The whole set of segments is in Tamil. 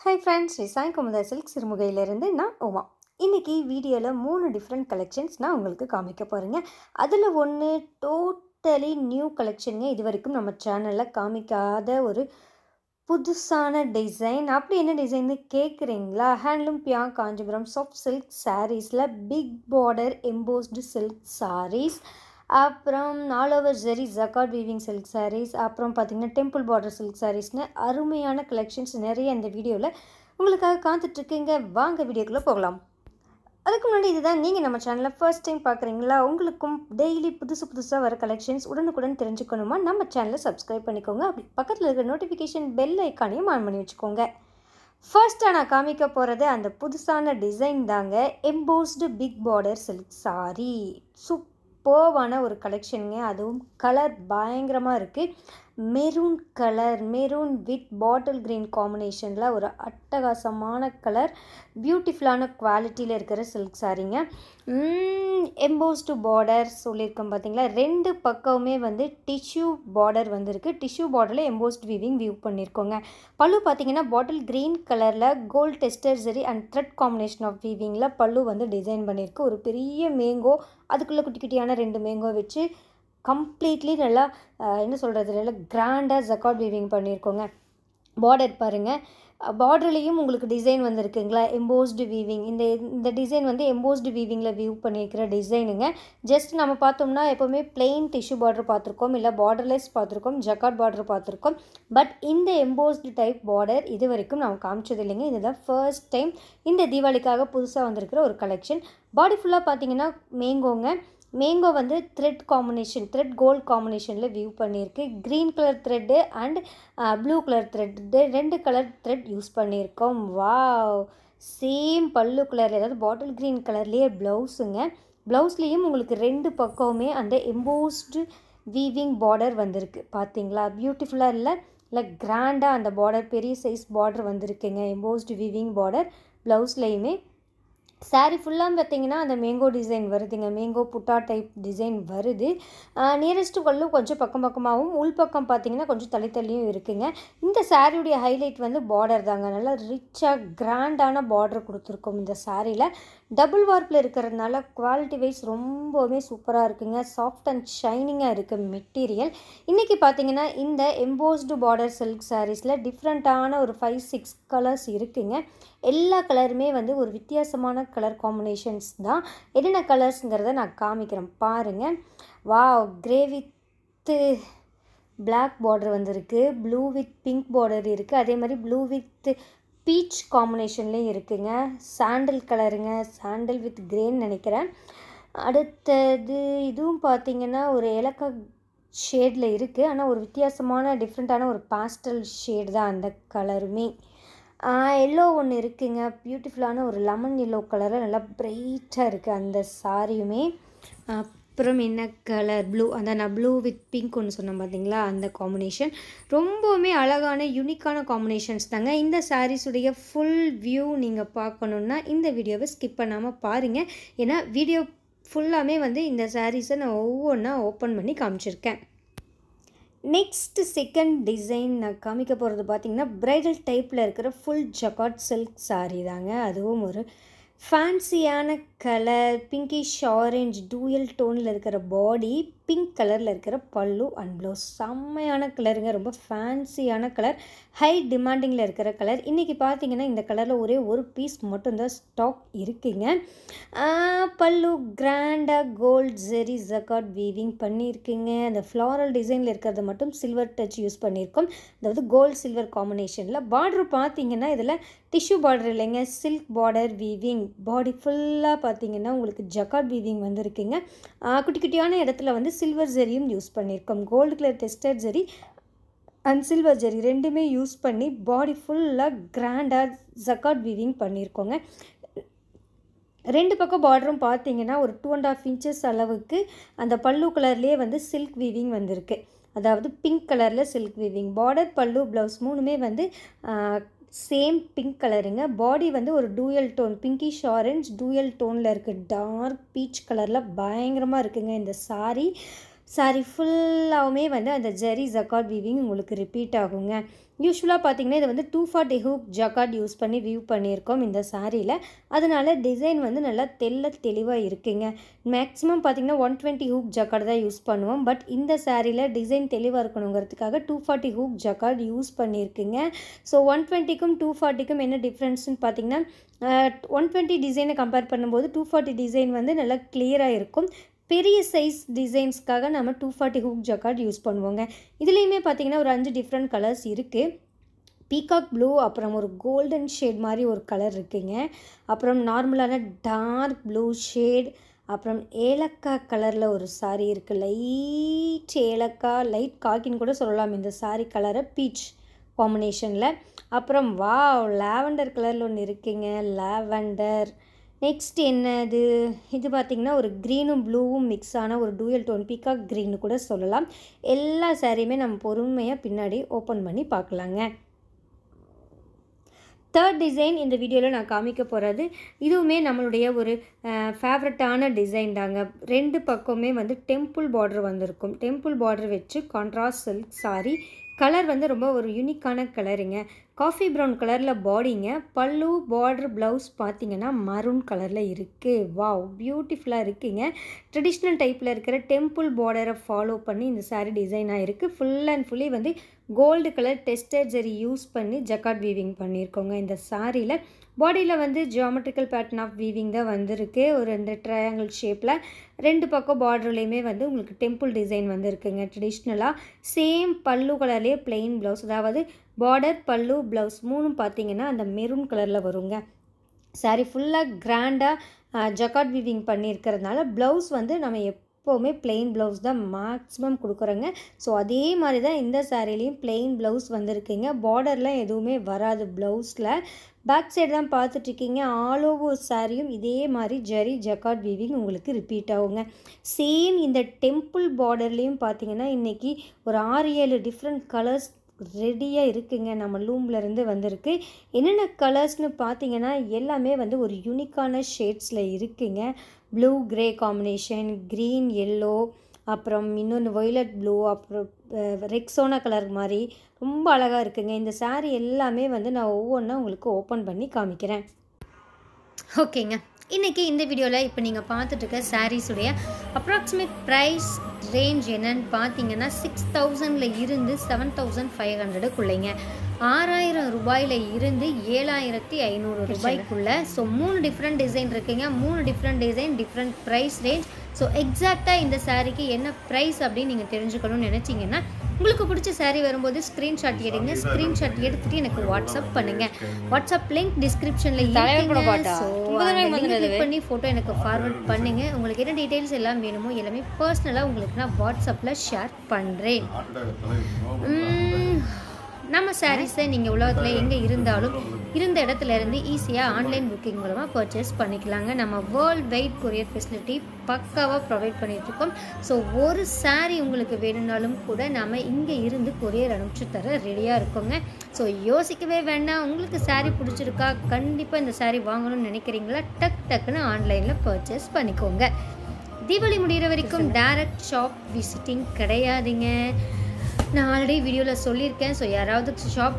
ஹை ஃப்ரெண்ட்ஸ் ரிசாய் குமுதா சில்க் சிறுமுகையிலேருந்து நான் உமா. இன்றைக்கி வீடியோவில் மூணு டிஃப்ரெண்ட் கலெக்ஷன்ஸ் நான் உங்களுக்கு காமிக்க போகிறேங்க அதில் ஒன்று டோட்டலி நியூ கலெக்ஷனுங்க இது வரைக்கும் நம்ம சேனலில் காமிக்காத ஒரு புதுசான டிசைன் அப்படி என்ன டிசைன்னு கேட்குறீங்களா ஹேண்ட்லூம் பியா காஞ்சிபுரம் சாஃப்ட் சில்க் சாரீஸில் big border embossed silk sarees அப்புறம் all over zari jacquard weaving silk sarees அப்புறம் பார்த்திங்கன்னா டெம்பிள் பார்டர் சில்க் சாரீஸ்னு அருமையான கலெக்ஷன்ஸ் நிறைய இந்த வீடியோவில் உங்களுக்காக காத்துட்ருக்கீங்க. வாங்க வீடியோக்குள்ளே போகலாம். அதுக்கு முன்னாடி இதுதான். நீங்கள் நம்ம சேனலில் ஃபர்ஸ்ட் டைம் பார்க்குறீங்களா உங்களுக்கும் டெய்லி புதுசு புதுசாக வர கலெக்ஷன்ஸ் உடனுக்குடன் தெரிஞ்சுக்கணுமா? நம்ம சேனலை சப்ஸ்கிரைப் பண்ணிக்கோங்க. அப்படி பக்கத்தில் இருக்கிற நோட்டிஃபிகேஷன் பெல் ஐக்கானையும் ஆன் பண்ணி வச்சுக்கோங்க. ஃபர்ஸ்ட்டாக நான் காமிக்க போகிறது அந்த புதுசான டிசைன் தாங்க embossed big border silk saree சூப்பர்வான ஒரு கலெக்ஷனுங்க அதுவும் கலர் பயங்கரமாக இருக்குது maroon colour maroon with bottle green காம்பினேஷனில் ஒரு அட்டகாசமான கலர். பியூட்டிஃபுல்லான குவாலிட்டியில் இருக்கிற சில்க் சாரீங்க எம்போஸ்டு பார்டர் சொல்லியிருக்கோம் பார்த்தீங்களா ரெண்டு பக்கமுமே வந்து டிஷ்யூ பார்டர் வந்திருக்கு. டிஷ்யூ பார்டரில் எம்போஸ்ட் வீவிங் வியூ பண்ணியிருக்கோங்க பல்லு பார்த்தீங்கன்னா பாட்டில் க்ரீன் கலரில் gold tested zari and thread combination of வீவிங்கில் பல்லு வந்து டிசைன் பண்ணியிருக்கு ஒரு பெரிய மேங்கோ அதுக்குள்ளே குட்டி குட்டியான ரெண்டு மேங்கோ வச்சு கம்ப்ளீட்லி நல்லா என்ன சொல்கிறது நல்லா கிராண்டாக ஜக்காட் வீவிங் பண்ணியிருக்கோங்க பார்டர் பாருங்கள் பார்டர்லேயும் உங்களுக்கு டிசைன் வந்திருக்குங்களா? எம்போஸ்டு வீவிங் இந்த இந்த டிசைன் வந்து எம்போஸ்டு வீவிங்கில் வியூ பண்ணியிருக்கிற டிசைனுங்க ஜஸ்ட் நம்ம பார்த்தோம்னா எப்போவுமே பிளெயின் டிஷ்யூ பார்டர் பார்த்துருக்கோம். இல்லை பார்டர்லெஸ் பார்த்துருக்கோம். ஜக்காட் பார்டர் பார்த்துருக்கோம். பட் இந்த எம்போஸ்டு டைப் பார்டர் இது வரைக்கும் நம்ம காமிச்சது இல்லைங்க. இதுதான் ஃபர்ஸ்ட் டைம் இந்த தீபாவளிக்காக புதுசாக வந்திருக்கிற ஒரு கலெக்ஷன் பாடி ஃபுல்லாக பார்த்தீங்கன்னா மேங்கோங்க. மேங்கோ வந்து த்ரெட் காம்பினேஷன் த்ரெட் கோல்ட் காம்பினேஷனில் வியூ பண்ணியிருக்கு. Green colour thread and blue colour thread ரெண்டு கலர் த்ரெட் யூஸ் பண்ணியிருக்கோம். வா சேம் பல்லு கலர் அதாவது பாட்டில் க்ரீன் கலர்லேயே ப்ளவுஸுங்க ப்ளவுஸ்லேயும் உங்களுக்கு ரெண்டு பக்கமுமே அந்த எம்போஸ்டு வீவிங் பார்டர் வந்திருக்கு. பார்த்தீங்களா பியூட்டிஃபுல்லாக இல்லை? இல்லை கிராண்டாக அந்த பார்டர் பெரிய சைஸ் பார்டர் வந்திருக்குங்க. எம்போஸ்டு வீவிங் பார்டர் ப்ளவுஸ்லேயுமே சாரீ ஃபுல்லாக பார்த்தீங்கன்னா அந்த மேங்கோ டிசைன் வருதுங்க. மேங்கோ புட்டா டைப் டிசைன் வருது. நியரஸ்ட்டு பல்லு கொஞ்சம் பக்கம் பக்கமாகவும் உள் பக்கம் பார்த்தீங்கன்னா கொஞ்சம் தள்ளி தள்ளியும் இருக்குங்க. இந்த சாரியுடைய ஹைலைட் வந்து பார்டர் தாங்க. நல்லா ரிச்சாக கிராண்டான பார்டர் கொடுத்துருக்கோம் இந்த சாரியில் டபுள் வார்ப்பில் இருக்கிறதுனால குவாலிட்டி வைஸ் ரொம்பவுமே சூப்பராக இருக்குங்க. சாஃப்ட் அண்ட் ஷைனிங்காக இருக்குது மெட்டீரியல் இன்றைக்கி பார்த்தீங்கன்னா இந்த எம்போஸ்டு பார்டர் சில்க் சாரீஸில் டிஃப்ரெண்ட்டான ஒரு ஃபைவ் சிக்ஸ் கலர்ஸ் இருக்குங்க. எல்லா கலருமே வந்து ஒரு வித்தியாசமான கலர் காம்பினேஷன்ஸ் தான். என்னென்ன கலர்ஸுங்கிறத நான் காமிக்கிறேன். பாருங்கள் வா கிரே வித்து பிளாக் பார்டர் வந்திருக்கு. ப்ளூ வித் பிங்க் பார்டர் இருக்குது அதே மாதிரி ப்ளூ வித் பீச் காம்பினேஷன்லேயும் இருக்குங்க. சாண்டில் கலருங்க. சாண்டில் வித் கிரேன்னு நினைக்கிறேன். அடுத்தது இதுவும் பார்த்திங்கன்னா ஒரு இலக்க ஷேடில் இருக்குது ஆனால் ஒரு வித்தியாசமான டிஃப்ரெண்ட்டான ஒரு பாஸ்டல் ஷேடு தான் அந்த கலருமே. எல்லோ ஒன்று இருக்குங்க. பியூட்டிஃபுல்லான ஒரு லெமன் எல்லோ கலரில் நல்லா ப்ரைட்டாக இருக்குது அந்த சாரியுமே. அப்புறம் என்ன கலர் ப்ளூ அந்த நான் ப்ளூ வித் பிங்க் ஒன்று சொன்னேன் பார்த்தீங்களா அந்த காம்பினேஷன் ரொம்பவுமே அழகான யூனிக்கான காம்பினேஷன்ஸ் தாங்க. இந்த சாரீஸுடைய ஃபுல் வியூ நீங்கள் பார்க்கணுன்னா இந்த வீடியோவை ஸ்கிப் பண்ணாமல் பாருங்கள் ஏன்னா வீடியோ ஃபுல்லாமே வந்து இந்த சாரீஸை நான் ஒவ்வொன்றா ஓப்பன் பண்ணி காமிச்சிருக்கேன். நெக்ஸ்ட் செகண்ட் டிசைன் நான் காமிக்க போகிறது பார்த்திங்கன்னா ப்ரைடல் டைப்பில் இருக்கிற ஃபுல் ஜக்காட் சில்க் சாரீ தாங்க. அதுவும் ஒரு ஃபேன்சியான கலர் பிங்கிஷ் ஆரஞ்ச் டூயல் டோனில் இருக்கிற பாடி பிங்க் கலரில் இருக்கிற பல்லு அண்ட் ப்ளவுஸ் செம்மையான கலருங்க ரொம்ப ஃபேன்சியான கலர் ஹை டிமாண்டிங்கில் இருக்கிற கலர் இன்றைக்கி பார்த்தீங்கன்னா இந்த கலரில் ஒரே ஒரு பீஸ் மட்டும்தான் ஸ்டாக் இருக்குங்க. பல்லு கிராண்டாக கோல்ட் ஜெரி ஜக்காட் வீவிங் பண்ணியிருக்குங்க. அந்த ஃப்ளாரல் டிசைனில் இருக்கிறத மட்டும் சில்வர் டச் யூஸ் பண்ணியிருக்கோம். அதாவது கோல்ட் சில்வர் காம்பினேஷனில் பார்டர் பார்த்தீங்கன்னா இதில் டிஷ்யூ பார்டர் இல்லைங்க. சில்க் பார்டர் வீவிங் பாடி ஃபுல்லாக பார்த்தீங்கன்னா உங்களுக்கு ஜக்காட் வீவிங் வந்திருக்குங்க. குட்டி குட்டியான இடத்துல வந்து சில்வர் ஜெரியும் யூஸ் பண்ணியிருக்கோம். Gold colour tested zari and silver zari ரெண்டுமே யூஸ் பண்ணி பாடி ஃபுல்லாக கிராண்டாக ஜக்காட் வீவிங் பண்ணியிருக்கோங்க. ரெண்டு பக்கம் பார்டரும் பார்த்தீங்கன்னா ஒரு டூ அண்ட் ஆஃப் இன்ச்சஸ் அளவுக்கு அந்த பல்லு கலர்லேயே வந்து சில்க் வீவிங் வந்திருக்கு. அதாவது பிங்க் கலரில் silk weaving border pallu blouse மூணுமே வந்து சேம் பிங்க் கலருங்க பாடி வந்து ஒரு dual tone pinkish orange dual டோனில் இருக்குது டார்க் பீச் கலரில் பயங்கரமாக இருக்குங்க இந்த சாரீ சாரி ஃபுல்லாகவுமே வந்து அந்த ஜெரி ஜக்காட் வீவிங் உங்களுக்கு ரிப்பீட் ஆகுங்க. யூஸ்வலாக பார்த்தீங்கன்னா இது வந்து two forty hook jacquard use பண்ணி வியூ பண்ணியிருக்கோம் இந்த சாரியில் அதனால டிசைன் வந்து நல்லா தெல்ல தெளிவாக இருக்குங்க. மேக்ஸிமம் பார்த்திங்கன்னா ஒன் டுவெண்ட்டி ஹூக் ஜக்காட் தான் யூஸ் பண்ணுவோம். பட் இந்த சாரியில் டிசைன் தெளிவாக இருக்கணுங்கிறதுக்காக two forty hook jacquard use பண்ணியிருக்குங்க. So one டுவெண்ட்டிக்கும் டூ ஃபார்ட்டிக்கும் என்ன டிஃப்ரென்ஸ்னு பார்த்தீங்கன்னா ஒன் டுவெண்ட்டி டிசைனை கம்பேர் பண்ணும்போது டூ ஃபார்ட்டி டிசைன் வந்து நல்லா கிளியராக இருக்கும். பெரிய சைஸ் டிசைன்ஸ்க்காக நம்ம two forty hook jacquard use பண்ணுவோங்க. இதுலேயுமே பார்த்திங்கன்னா ஒரு அஞ்சு டிஃப்ரெண்ட் கலர்ஸ் இருக்குது பீகாக் ப்ளூ அப்புறம் ஒரு கோல்டன் ஷேட் மாதிரி ஒரு கலர் இருக்குங்க. அப்புறம் நார்மலான டார்க் ப்ளூ ஷேட் அப்புறம் ஏலக்காய் கலரில் ஒரு சாரீ இருக்குது லைட் ஏலக்காய் லைட் காக்கின்னு கூட சொல்லலாம். இந்த சாரீ கலரை பீச் காம்பினேஷனில் அப்புறம் வா லாவெண்டர் கலரில் ஒன்று இருக்குங்க. லாவெண்டர் நெக்ஸ்ட் என்னது? இது பார்த்திங்கன்னா ஒரு க்ரீனும் ப்ளூவும் மிக்ஸ் ஆன ஒரு டூயல் டோன் பீகாக் க்ரீனு கூட சொல்லலாம். எல்லா சாரியுமே நம்ம பொறுமையாக பின்னாடி ஓப்பன் பண்ணி பார்க்கலாங்க தேர்ட் டிசைன் இந்த வீடியோவில் நான் காமிக்க போகிறது இதுவுமே நம்மளுடைய ஒரு ஃபேவரட்டான டிசைன் தாங்க. ரெண்டு பக்கமே வந்து டெம்பிள் பார்டர் வந்திருக்கும். டெம்பிள் பார்டர் வச்சு கான்ட்ராஸ்ட் சில்க் சாரி கலர் வந்து ரொம்ப ஒரு யூனிக்கான கலருங்க காஃபி ப்ரௌன் கலரில் பாடிங்க. பல்லு பார்டர் ப்ளவுஸ் பார்த்தீங்கன்னா மரூன் கலரில் இருக்குது வாவ் பியூட்டிஃபுல்லாக இருக்குங்க. ட்ரெடிஷ்னல் டைப்பில் இருக்கிற டெம்பிள் பார்டரை ஃபாலோ பண்ணி இந்த சாரீ டிசைன் ஆகிருக்கு ஃபுல் அண்ட் ஃபுல்லி வந்து gold colour tester zari use பண்ணி ஜக்காட் வீவிங் பண்ணியிருக்கோங்க இந்த சாரியில் பாடியில் வந்து ஜியாமெட்ரிக்கல் பேட்டர்ன் ஆஃப் வீவிங் தான் வந்திருக்கு. ஒரு இந்த ட்ரையாங்கிள் ஷேப்பில் ரெண்டு பக்கம் பார்டர்லேயுமே வந்து உங்களுக்கு டெம்பிள் டிசைன் வந்துருக்குங்க. ட்ரெடிஷ்னலாக சேம் பல்லு கலர்லேயே பிளெயின் ப்ளவுஸ் அதாவது பார்டர் பல்லு ப்ளவுஸ் மூணும் பார்த்தீங்கன்னா அந்த மெரூன் கலரில் வருங்க. சாரி ஃபுல்லாக கிராண்டாக ஜக்காட் வீவிங் பண்ணியிருக்கிறதுனால ப்ளவுஸ் வந்து நம்ம எப்போவுமே பிளெயின் ப்ளவுஸ் தான் மேக்ஸிமம் கொடுக்குறோங்க. ஸோ அதே மாதிரி தான் இந்த சாரிலையும் பிளெயின் ப்ளவுஸ் வந்திருக்குங்க. பார்டர்லாம் எதுவுமே வராது ப்ளவுஸில் பேக் சைடு தான் பார்த்துட்ருக்கீங்க. ஆல் ஓவர் சாரியும் இதே மாதிரி ஜரி ஜக்காட் வீவிங் உங்களுக்கு ரிப்பீட் ஆகுங்க. சேம் இந்த டெம்பிள் பார்டர்லேயும் பார்த்தீங்கன்னா இன்றைக்கி ஒரு ஆறு ஏழு டிஃப்ரெண்ட் கலர்ஸ் ரெடியாக இருக்குங்க. நம்ம லூம்லேருந்து வந்திருக்கு. என்னென்ன கலர்ஸ்னு பார்த்தீங்கன்னா எல்லாமே வந்து ஒரு யூனிக்கான ஷேட்ஸில் இருக்குங்க. Blue grey combination green yellow அப்புறம் இன்னொன்று வொய்லட் ப்ளூ அப்புறம் ரெக்ஸோனா கலர் மாதிரி ரொம்ப அழகாக இருக்குங்க. இந்த சாரீ எல்லாமே வந்து நான் ஒவ்வொன்றா உங்களுக்கு ஓப்பன் பண்ணி காமிக்கிறேன். ஓகேங்க. இன்றைக்கி இந்த வீடியோவில் இப்போ நீங்கள் பார்த்துட்ருக்க சாரீஸுடைய அப்ராக்சிமேட் ப்ரைஸ் ரேஞ்ச் என்னன்னு பார்த்தீங்கன்னா சிக்ஸ் தௌசண்டில் இருந்து செவன் தௌசண்ட் ஃபைவ் ஹண்ட்ரடுக்குள்ளைங்க ஆறாயிரம் ரூபாயில் இருந்து ஏழாயிரத்தி ஐநூறு ரூபாய்க்குள்ளே ஸோ மூணு டிஃப்ரெண்ட் டிசைன் இருக்குங்க. மூணு different design different price range so எக்ஸாக்டாக இந்த சாரீக்கு என்ன ப்ரைஸ் அப்படின்னு நீங்கள் தெரிஞ்சுக்கணும்னு நினச்சிங்கன்னா உங்களுக்கு பிடிச்ச சாரீ வரும்போது ஸ்க்ரீன்ஷாட் எடுங்க. ஸ்க்ரீன்ஷாட் எடுத்துட்டு எனக்கு வாட்ஸ்அப் பண்ணுங்க. வாட்ஸ்அப் லிங்க் டிஸ்கிரிப்ஷனில் பண்ணி ஃபோட்டோ எனக்கு ஃபார்வர்ட் பண்ணுங்க. உங்களுக்கு என்ன டீட்டெயில்ஸ் எல்லாம் வேணுமோ எல்லாமே பர்சனலாக உங்களுக்கு நான் வாட்ஸ்அப்பில் ஷேர் பண்ணுறேன் நம்ம சாரீஸை நீங்கள் உலகத்தில் எங்கே இருந்தாலும் இருந்த இடத்துல இருந்து ஈஸியாக ஆன்லைன் புக்கிங் மூலமாக பர்ச்சேஸ் பண்ணிக்கலாங்க. நம்ம வேர்ல்ட் வைட் கொரியர் ஃபெசிலிட்டி பக்காவாக ப்ரொவைட் பண்ணிகிட்ருக்கோம் ஸோ ஒரு சாரீ உங்களுக்கு வேணும்னாலும் கூட நம்ம இங்கே இருந்து கொரியர் அனுப்பிச்சு தர ரெடியாக இருக்கோங்க. ஸோ யோசிக்கவே வேண்டாம். உங்களுக்கு சாரீ பிடிச்சிருக்கா? கண்டிப்பாக இந்த சாரீ வாங்கணும்னு நினைக்கிறீங்களா? டக் டக்குன்னு ஆன்லைனில் பர்ச்சேஸ் பண்ணிக்கோங்க. தீபாவளி முடிகிற வரைக்கும் டேரக்ட் ஷாப் விசிட்டிங் கிடையாதுங்க. நான் ஆல்ரெடி வீடியோவில் சொல்லியிருக்கேன். ஸோ யாராவது ஷாப்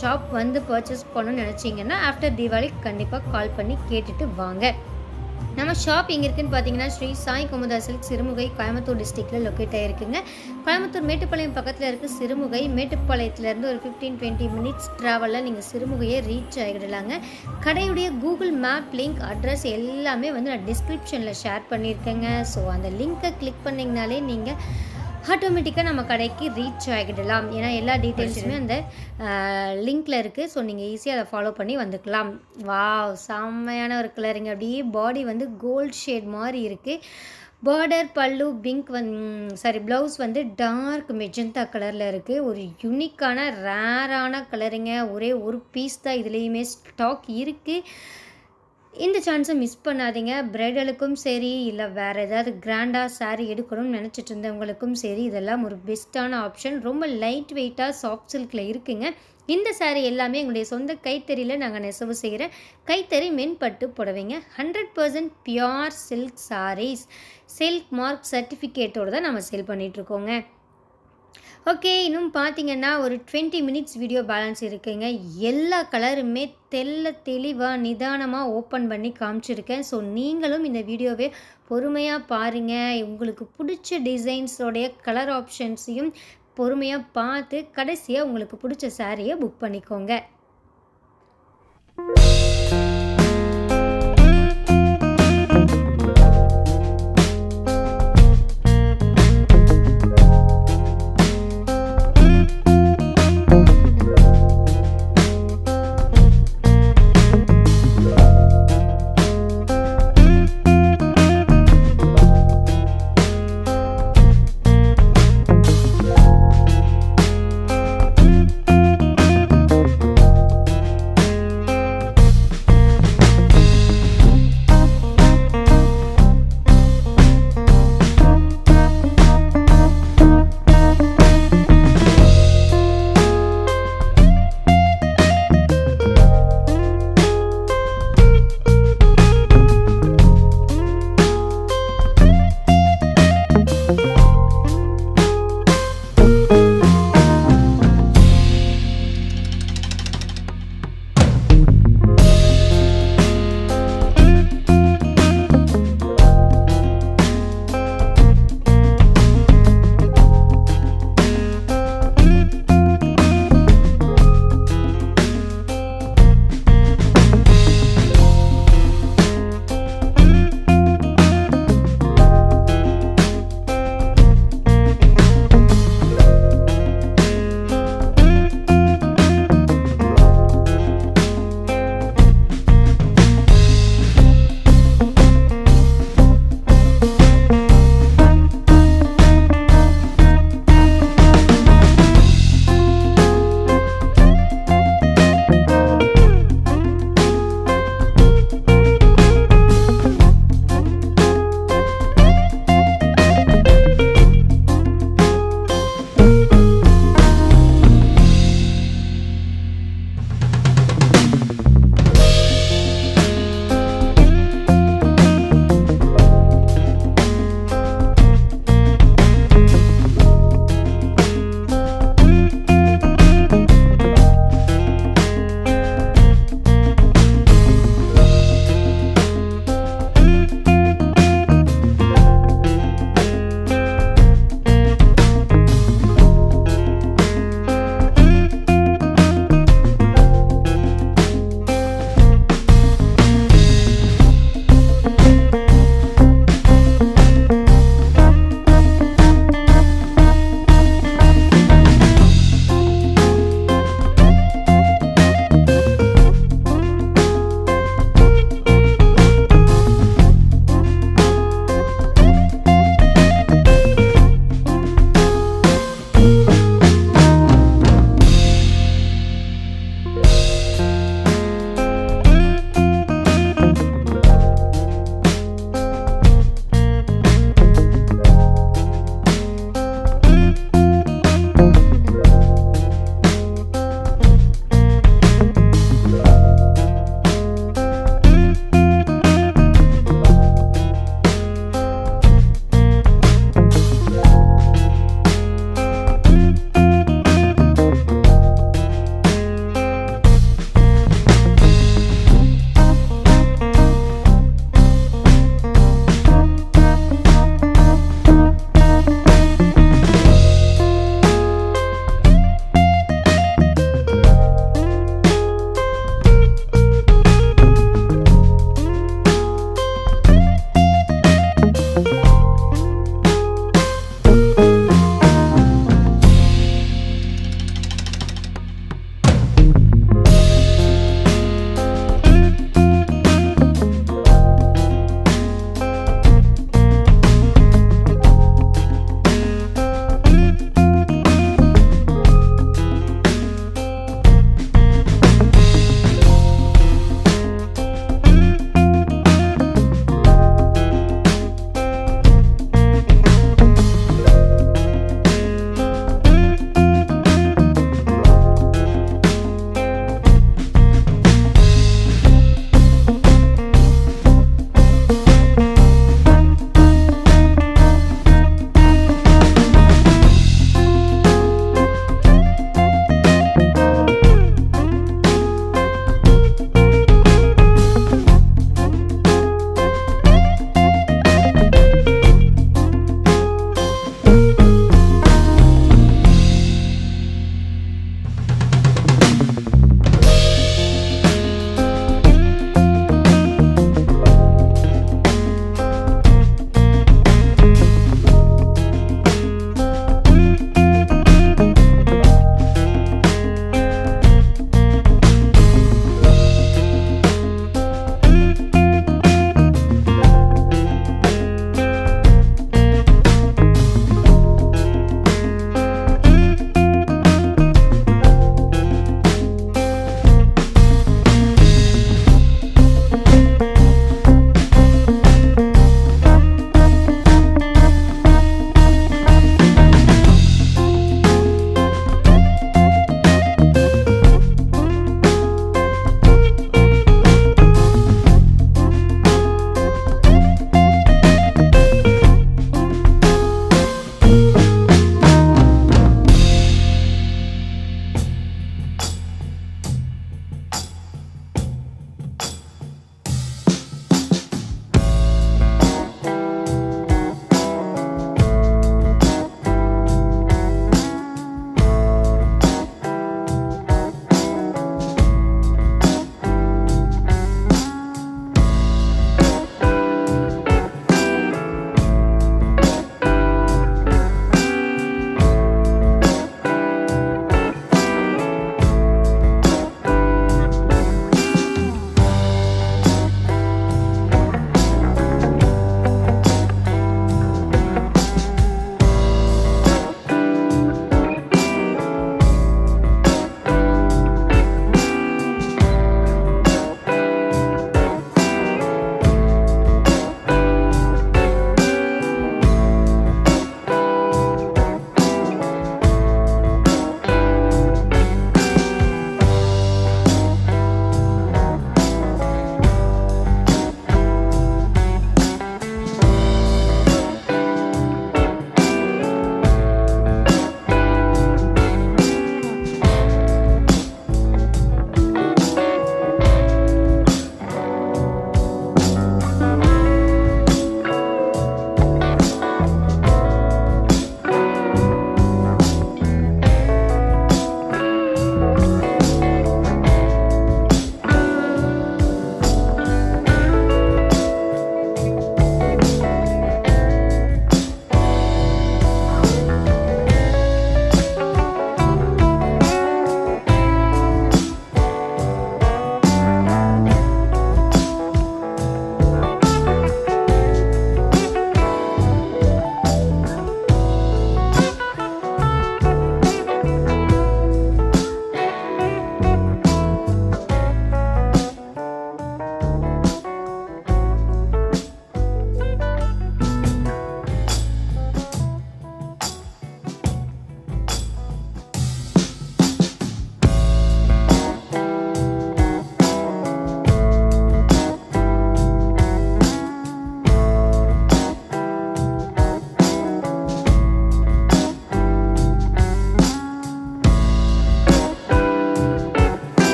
ஷாப் வந்து பர்ச்சேஸ் பண்ணணும்னு நினச்சிங்கன்னா ஆஃப்டர் தீபாவளி கண்டிப்பாக கால் பண்ணி கேட்டுட்டு வாங்க. நம்ம ஷாப் எங்கே இருக்குன்னு பார்த்தீங்கன்னா ஸ்ரீ சாய் குமுதா சில்க் சிறுமுகை கோயம்புத்தூர் டிஸ்ட்ரிக்டில் லொக்கேட் ஆகிருக்குங்க கோயம்புத்தூர் மேட்டுப்பாளையம் பக்கத்தில் இருக்க சிறுமுகை மேட்டுப்பாளையத்துலேருந்து ஒரு ஃபிஃப்டீன் டுவெண்ட்டி மினிட்ஸ் ட்ராவலில் நீங்கள் சிறுமுகையை ரீச் ஆகிடலாங்க கடையுடைய கூகுள் மேப் லிங்க் அட்ரஸ் எல்லாமே வந்து நான் டிஸ்கிரிப்ஷனில் ஷேர் பண்ணியிருக்கேங்க. ஸோ அந்த லிங்க்கை கிளிக் பண்ணிங்கனாலே நீங்கள் ஆட்டோமேட்டிக்காக நம்ம கடைக்கு ரீச் ஆகிடலாம். ஏன்னா எல்லா டீட்டெயில்ஸுமே அந்த லிங்க்கில் இருக்குது ஸோ நீங்கள் ஈஸியாக அதை ஃபாலோ பண்ணி வந்துக்கலாம். வா செம்மையான ஒரு கலருங்க அப்படியே பாடி வந்து கோல்ட் ஷேட் மாதிரி இருக்குது border pallu pink one sari blouse வந்து டார்க் மெஜந்தா கலரில் இருக்குது ஒரு யூனிக்கான ரேரான கலருங்க ஒரே ஒரு பீஸ் தான். இதுலேயுமே ஸ்டாக் இருக்குது இந்த சான்ஸை மிஸ் பண்ணாதீங்க. ப்ரைடலுக்கும் சரி இல்லை வேறு ஏதாவது கிராண்டாக சாரீ எடுக்கணும்னு நினச்சிட்டு இருந்தவங்களுக்கும் சரி இதெல்லாம் ஒரு பெஸ்ட்டான ஆப்ஷன் ரொம்ப லைட் வெயிட்டாக சாஃப்ட் சில்கில் இருக்குங்க. இந்த சாரீ எல்லாமே எங்களுடைய சொந்த கைத்தறியில் நாங்கள் நெசவு செய்கிற கைத்தறி மென்பட்டு புடவைங்க. Hundred percent pure silk sarees silk mark சர்டிஃபிகேட்டோடு தான் நம்ம சேல் பண்ணிகிட்ருக்கோங்க ஓகே இன்னும் பார்த்தீங்கன்னா ஒரு டுவெண்ட்டி மினிட்ஸ் வீடியோ பேலன்ஸ் இருக்குங்க. எல்லா கலருமே தெல்ல தெளிவாக நிதானமாக ஓப்பன் பண்ணி காமிச்சிருக்கேன். ஸோ நீங்களும் இந்த வீடியோவை பொறுமையாக பாருங்கள் உங்களுக்கு பிடிச்ச டிசைன்ஸோடைய கலர் ஆப்ஷன்ஸையும் பொறுமையாக பார்த்து கடைசியாக உங்களுக்கு பிடிச்ச சாரியை புக் பண்ணிக்கோங்க.